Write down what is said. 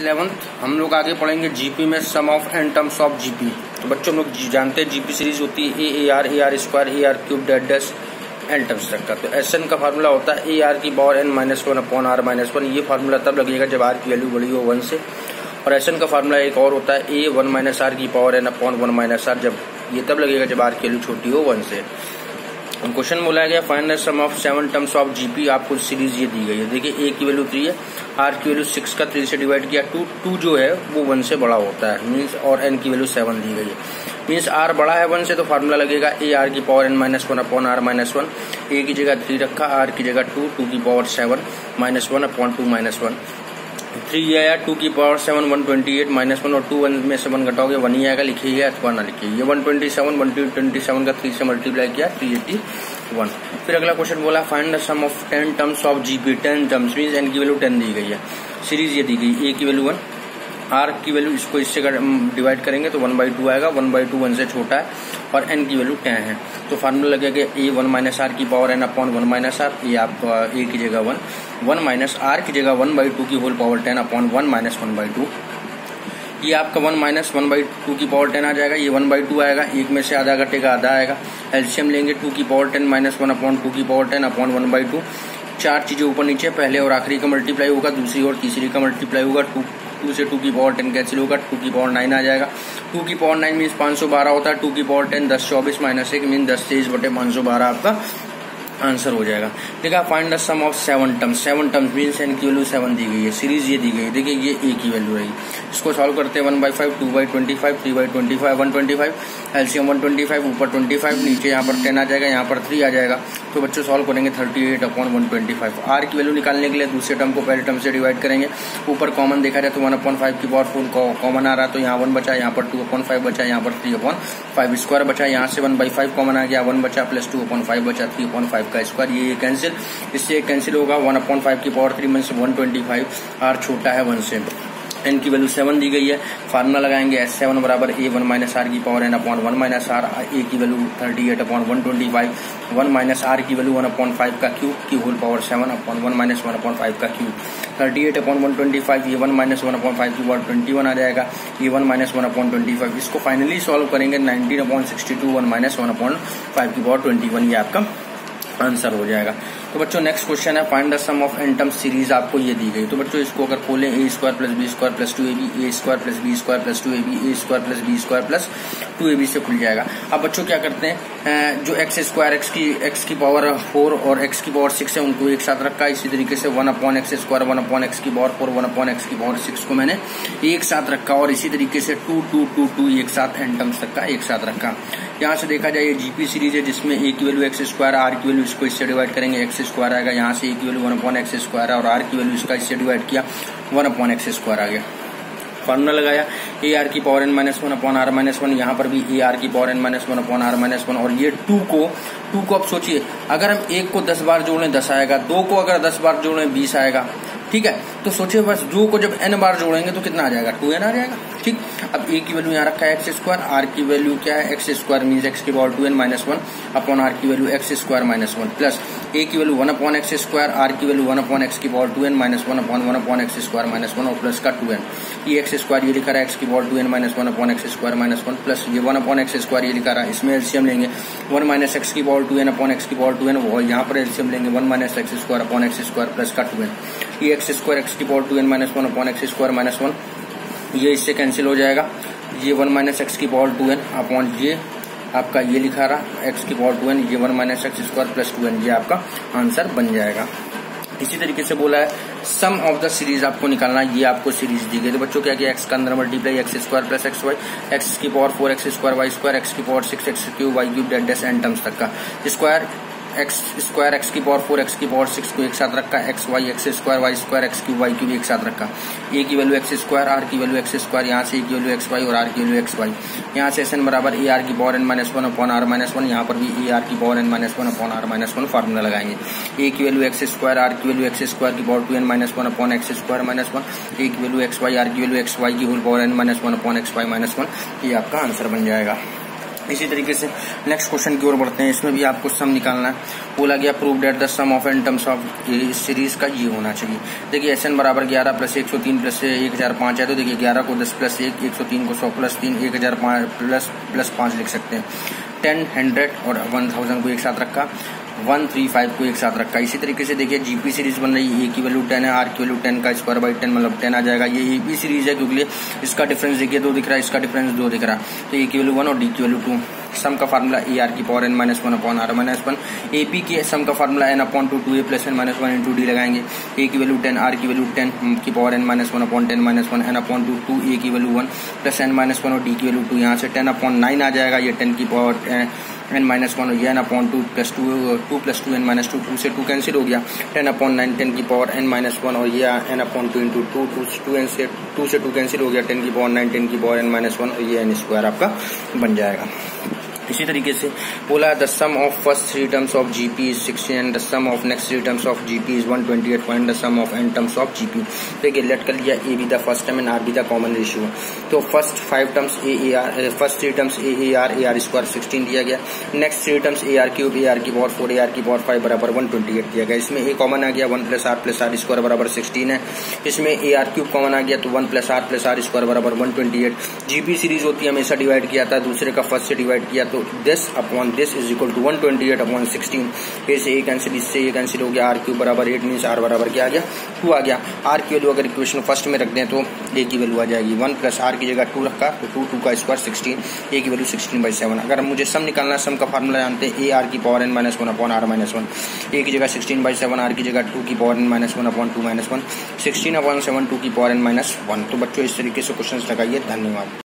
Eleventh हम लोग आगे पढ़ेंगे जीपी में sum of n terms of GP तो बच्चों लोग जानते हैं जीपी सीरीज़ होती है a a r a r square a r cube dead डेस एन टर्म्स तक का। तो एस एन का फार्मूला होता है ए आर की power n minus one upon r minus one ये फार्मूला तब लगेगा जब आर की वैल्यू बड़ी हो वन से। और एस एन का फार्मूला एक और होता है ए वन माइनस आर की power n upon one minus r जब ये तब लगेगा जब आर की वैल्यू छोटी हो वन से। क्वेश्चन बोला गया final sum of seven terms of GP आपको सीरीज़ ये दी गई है। देखिए ए की वैल्यू थ्री है आर की वैल्यू सिक्स का थ्री से डिवाइड किया टू टू जो है, वो वन से बड़ा होता है मीन्स और एन की वैल्यू सेवन दी गई है। मीन्स आर बड़ा है वन से तो फार्मूला लगेगा ए आर की power n minus one upon r minus one a की जगह थ्री रखा आर की जगह टू टू की power seven minus one upon two minus one three ये आया टू की power seven one twenty eight minus one और टू वन में से वन घटाओगे वन ही आएगा लिखिए अथवा ना लिखिए one twenty seven one twenty seven का थ्री से मल्टीप्लाई किया थ्री एट्टी वन फिर अगला क्वेश्चन बोला find the sum of ten terms of GP ten terms mean n की वैल्यू टेन दी गई है। सीरीज़ ये दी गई ए की वैल्यू वन आर की वैल्यू इसको इससे डिवाइड करेंगे तो वन बाई टू आएगा वन बाई टू वन से छोटा है, और एन की वैल्यू टेन है। तो फार्मूला लगेगा ए वन माइनस आर की power n upon one minus r ये आप ए की जगह वन वन माइनस आर की जगह वन बाई टू की whole power ten upon one minus one by two ये आपका one minus one by two की पावर टेन आ जाएगा, ये वन बाई टू आएगा, एक में से आधा घटेगा आधा आएगा। एल्शियम लेंगे टू की power ten minus one upon two की power ten upon one by two चार चीज़ें ऊपर नीचे, पहले और आखिरी का मल्टीप्लाई होगा, दूसरी और तीसरी का मल्टीप्लाई होगा टू टू से टू की पावर टेन कैंसिल होगा टू की पावर नाइन आ जाएगा। टू की पावर नाइन मीन पाँच सौ बारह होता है टू की पावर टेन दस चौबीस माइनस एक मीन दस तेईस बटे पाँच सौ बारह आपका आंसर हो जाएगा। देखा find the sum of seven terms seven terms mean n की वैल्यू सेवन दी गई है। सीरीज़ ये दी गई है। देखिए, ये ए की वैल्यू रही इसको सॉल्व करते हैं one by five two by twenty five three by twenty five one twenty five LCM one twenty five ऊपर ट्वेंटी फाइव नीचे यहाँ पर टेन आ जाएगा, यहाँ पर थ्री आ जाएगा। तो बच्चों सॉल्व करेंगे thirty eight upon one twenty five r की वैल्यू निकालने के लिए दूसरे टर्म को पहले टर्म से डिवाइड करेंगे। ऊपर कॉमन देखा जाए तो वन अपॉन फाइव की पावर फोर कॉमन आ रहा है तो यहाँ वन बचा, यहाँ पर टू अपॉन फाइव बचा, यहाँ पर थ्री अपॉन फाइव स्क्वायर बचा, यहाँ से वन बाई फाइव कॉमन आ गया वन बचा प्लस टू अपॉन फाइव बचा थ्री अपॉन फाइव का स्क्वायर ये कैंसिल इससे कैंसिल होगा वन अपॉन फाइव की power three mean one twenty five r छोटा है वन से। एन की वैल्यू सेवन दी गई है। फार्मूला लगाएँगे एस सेवन बराबर ए वन माइनस आर की power n upon one minus r a की value thirty eight upon one twenty five one minus r की वैल्यू वन अपॉन फाइव का क्यूब की whole power seven upon one minus one upon five का cube thirty eight upon one twenty five ये one minus one upon five की power twenty one आ जाएगा ये one minus one upon twenty five इसको finally solve करेंगे nineteen upon sixty two one minus one upon five की power twenty one ये आपका आंसर हो जाएगा। तो बच्चों नेक्स्ट क्वेश्चन है find the sum of n term series आपको ये दी गई। तो बच्चों, इसको अगर खोलें a square plus b square plus two a b a square plus b square plus two a b a square plus b square plus two a b से खुल जाएगा। अब बच्चों, क्या करते हैं? जो एक्स स्क्वायर एक्स की एक्स की पावर फोर और एक्स की पावर सिक्स है, उनको एक साथ रखा। इसी तरीके से one upon x square one upon x की power four one upon x की पावर सिक्स को मैंने एक साथ रखा और इसी तरीके से टू टू टू टू एक साथ एन टर्म्स तक का एक साथ रखा। यहाँ से देखा जाए, ये जीपी सीरीज़ है, जिसमें ए की वैल्यू एक्स स्क्वायर आर की वैल्यू इसको इससे डिवाइड करेंगे एक्स स्क्वायर आएगा, यहाँ से ए की value one upon x square है और आर की वैल्यू इसका इससे डिवाइड किया, वन अपॉन एक्स स्क्वायर आ गया। फॉर्मूला लगाया ए आर की power n minus one upon r minus one यहाँ पर भी ए आर की power n minus one upon r minus one और ये टू को टू को अब सोचिए, अगर हम एक को दस बार जोड़ें दस आएगा, दो को अगर दस बार जोड़ें बीस आएगा, ठीक है? तो सोचिए बस, दो को जब एन बार जोड़ेंगे तो कितना आ जाएगा? टू एन आ जाएगा। ठीक अब ए की वैल्यू यहाँ रखा है एक्स स्क्वायर आर की वैल्यू क्या है एक्स स्क्वायर मीन एक्स की power two n minus one upon r की value x square minus one plus a की value one upon x square r की वैल्यू वन अपॉन एक्स की power two n minus one upon one upon x square minus one और plus का two N ये x square ये लिखा रहा है एक्स की power two n minus one upon x square minus one plus ये वन अपॉन एक्स स्क्वायर ये लिखा रहा है इसमें एलसीएम लेंगे वन माइनस एक्स की power two n upon x की पावर टू एन यहाँ पर एलसीएम लेंगे one minus x square upon x square plus का टू एन ये एक्स स्क्वायर एक्स की power two n minus one upon x square minus one ये इससे cancel हो जाएगा। ये वन माइनस एक्स की पावर टू एन अपॉन ये, आपका ये लिखा रहा, एक्स की पावर टू एन, ये one minus x square plus two n, ये आपका आंसर बन जाएगा। इसी तरीके से बोला है सम ऑफ़ द सीरीज़ आपको निकालना, ये आपको सीरीज़ दी गई। तो बच्चों, क्या किया एक्स का अंदर multiply x square plus x y x की power four x square y square x की power six x cube y cube that this n terms तक का। स्क्वायर एक्स स्क्वायर एक्स की पावर फोर एक्स की power six को एक साथ रखा x y x square y square x cube y cube एक साथ रखा। ए की वैल्यू एक्स स्क्वायर आर की वैल्यू एक्स स्क्वायर यहाँ से ए की वैल्यू एक्स वाई और आर की वैल्यू एक्स वाई यहाँ से एस एन बराबर ए आर की power n minus one upon r minus one यहाँ पर भी ए आर की power n minus one upon r minus one formula लगाएँगे। ए की वैल्यू एक्स स्क्वायर आर की वैल्यू एक्स स्क्वायर की power two n minus one upon x square minus one a की value x Y are की value x Y की whole power n minus one upon x y minus one ये आपका answer बन जाएगा। इसी तरीके से नेक्स्ट क्वेश्चन की ओर बढ़ते हैं। इसमें भी आपको सम निकालना है। बोला गया prove that the sum of n terms of series का ये होना चाहिए। देखिए एस एन बराबर ग्यारह प्लस एक सौ तीन प्लस एक हज़ार पाँच है। तो देखिए, ग्यारह को दस प्लस एक एक सौ तीन को सौ प्लस तीन, एक हज़ार प्लस प्लस पाँच लिख सकते हैं। टेन हंड्रेड और वन थाउज़ेंड को एक साथ रखा, वन थ्री फाइव को एक साथ रखा। इसी तरीके से देखिए जीपी सीरीज़ बन रही है ए की वैल्यू टेन है आर की वैल्यू टेन का स्क्वायर बाई टेन मतलब टेन आ जाएगा। ये ए बी सीरीज़ है, क्योंकि इसका डिफरेंस देखिए, दो दिख रहा है, इसका डिफरेंस दो दिख रहा है। तो ए की वैल्यू वन और डी की वैल्यू टू सम का फार्मूला ए आर की power n minus one upon r minus one A P के सम का formula n upon two two a plus n minus one into d लगाएँगे. A की value ten are की value ten की power n minus one upon ten minus one n upon two two a की value one plus n minus one और D की value two यहाँ से ten upon nine आ जाएगा. ये टेन की पावर एन माइनस वन ये n upon two plus two two plus two n minus two two से टू कैंसिल हो गया. टेन अपॉन नाइन टेन की पावर एन माइनस वन और ये n upon two into two two two n से two से two cancel हो गया. टेन की पावर नाइन टेन की पावर एन माइनस वन और ये एन स्क्वायर आपका बन जाएगा. इसी तरीके से बोला the sum of first three terms of GP is sixteen and the sum of next three terms of GP is one twenty eight point the sum of n terms of GP देखिए let कर लिया a be the first term and r be the common ratio तो first five terms a a r first three terms a a r a r square sixteen दिया गया। Next three terms a r cube a r की power four A R की power five बराबर one twenty eight दिया गया। इसमें ए common आ गया one plus r plus r square बराबर सिक्सटीन है। इसमें ए आर क्यूब कॉमन आ गया तो one plus r plus r square बराबर one twenty eight GP series होती है, हमेशा डिवाइड किया था, दूसरे का फ़र्स्ट से डिवाइड किया तो this upon this is equal to one twenty eight upon sixteen फिर से ए कैंसिल इससे ए कैंसिल हो गया। आर क्यू बराबर एट मीन आर बराबर क्या आ गया? टू आ गया। आर की वैल्यू अगर इक्वेशन फ़र्स्ट में रख दें तो ए की वैल्यू आ जाएगी। वन प्लस आर की जगह टू रखा तो टू टू का स्क्वायर सिक्सटीन ए की वैल्यू सिक्सटीन बाई सेवन अगर मुझे सम निकालना सम का फार्मूला जानते हैं। ए आर की power n minus one upon r minus one a की जगह सिक्सटीन बाई सेवन आर की जगह टू की power n minus one upon two minus one sixteen upon seven two की पावर एन माइनस वन तो बच्चों, इस तरीके से क्वेश्चन लगाइए। धन्यवाद।